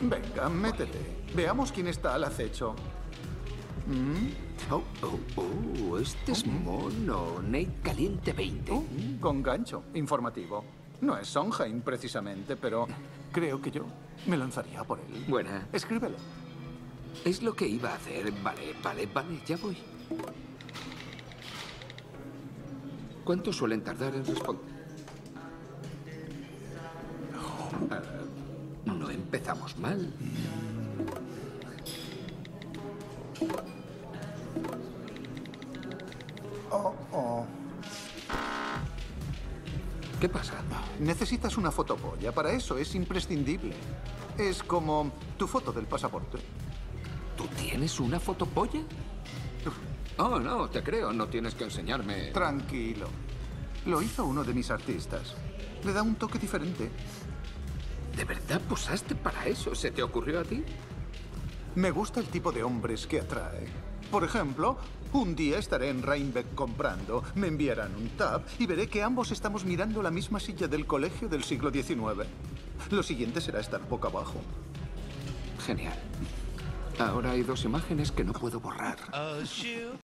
Venga, métete. Veamos quién está al acecho. Oh, oh, oh, este es mono. Nate Caliente 20. Uh, con gancho, informativo. No es Sondheim precisamente, pero creo que yo me lanzaría por él. Buena. Escríbelo. Es lo que iba a hacer. Vale, vale, vale, ya voy. ¿Cuánto suelen tardar en responder? Mal. Oh, oh. ¿Qué pasa? Necesitas una fotopolla. Para eso es imprescindible. Es como tu foto del pasaporte. ¿Tú tienes una fotopolla? Oh, no, te creo. No tienes que enseñarme. Tranquilo. Lo hizo uno de mis artistas. Le da un toque diferente. ¿De verdad posaste para eso? ¿Se te ocurrió a ti? Me gusta el tipo de hombres que atrae. Por ejemplo, un día estaré en Rhinebeck comprando, me enviarán un tab y veré que ambos estamos mirando la misma silla del colegio del siglo XIX. Lo siguiente será estar boca abajo. Genial. Ahora hay dos imágenes que no puedo borrar.